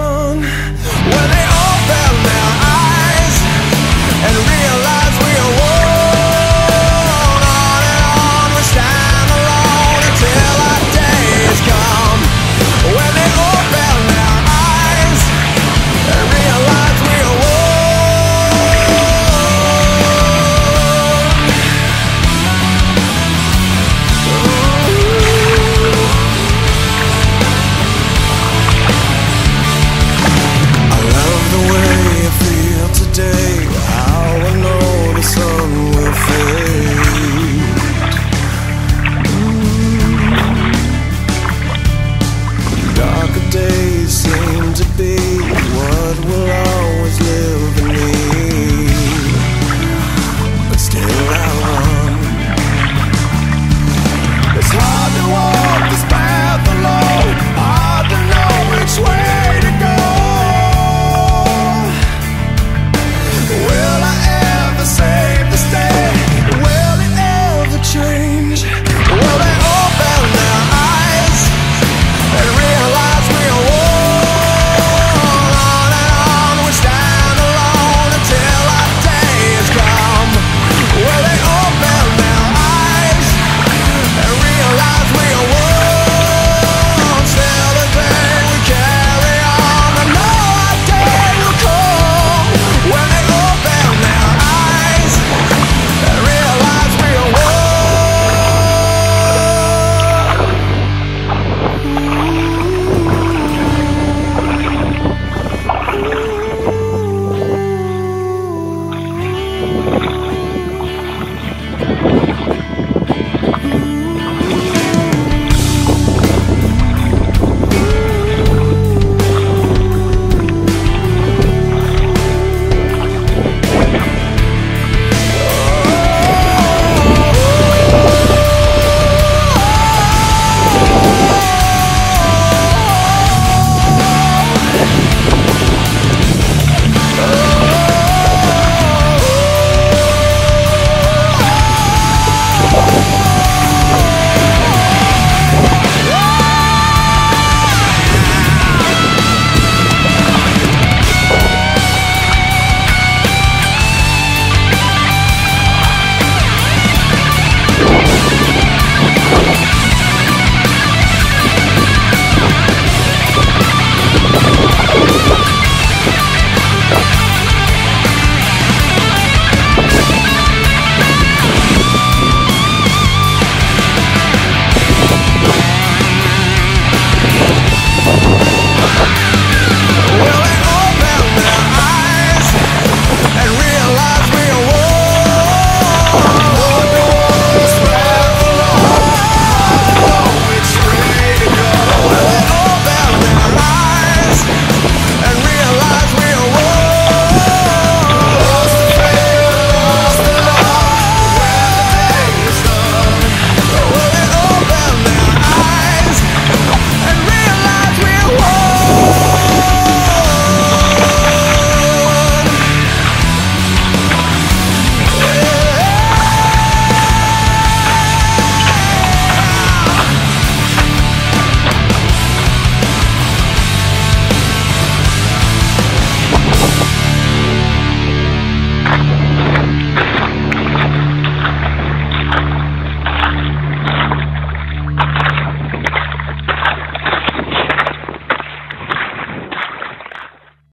young